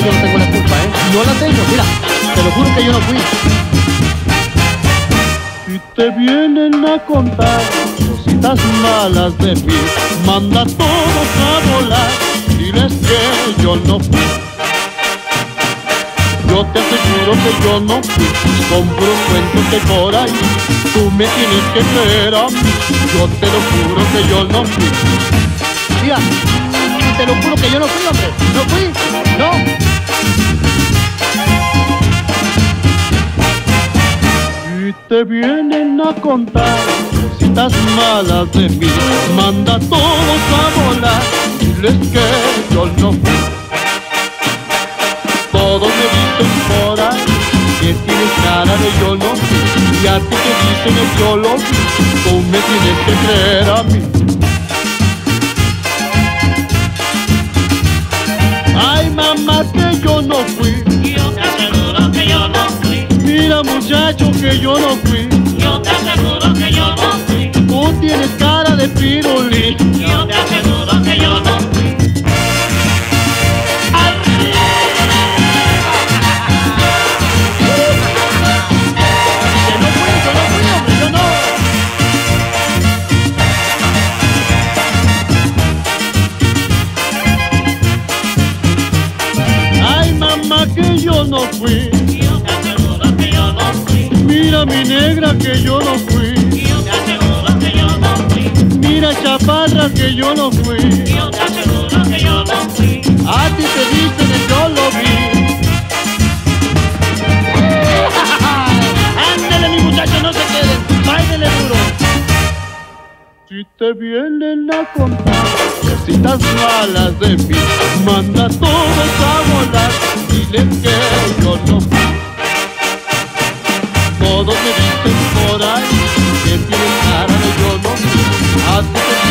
yo no tengo la culpa, ¿eh? No tengo, mira, te lo juro que yo no fui. Si te vienen a contar cositas malas de mí, manda todos a volar, diles que yo no fui. Yo te aseguro que yo no fui, con puros cuentos de por ahí, tú me tienes que creer a mí, yo te lo juro que yo no fui. Mira, te lo juro que yo no fui, hombre. No fui, Si te vienen a contar cositas malas de mí, manda todos a volar, diles que yo no fui. Todos me dicen por ahí que tienes cara de yo no fui, y a ti te dicen que yo lo vi, tú me tienes que creer a mí. Ay mamá que yo no fui, Yo te aseguro que yo no fui. mira muchacho que yo no fui, Yo te aseguro que yo no fui. tú tienes cara de pirulí. Yo te aseguro que yo no fui. Que no fui, yo no fui, mira mi negra que yo no fui, Yo te aseguro que yo no fui. mira chaparra que yo no fui, Yo te aseguro que yo no fui. a ti te dicen que yo lo vi. Ándale, mi muchacho, no se queden. Báilele duro. Si te vienen a contar cositas malas de mí, manda todos a volar, diles que dicen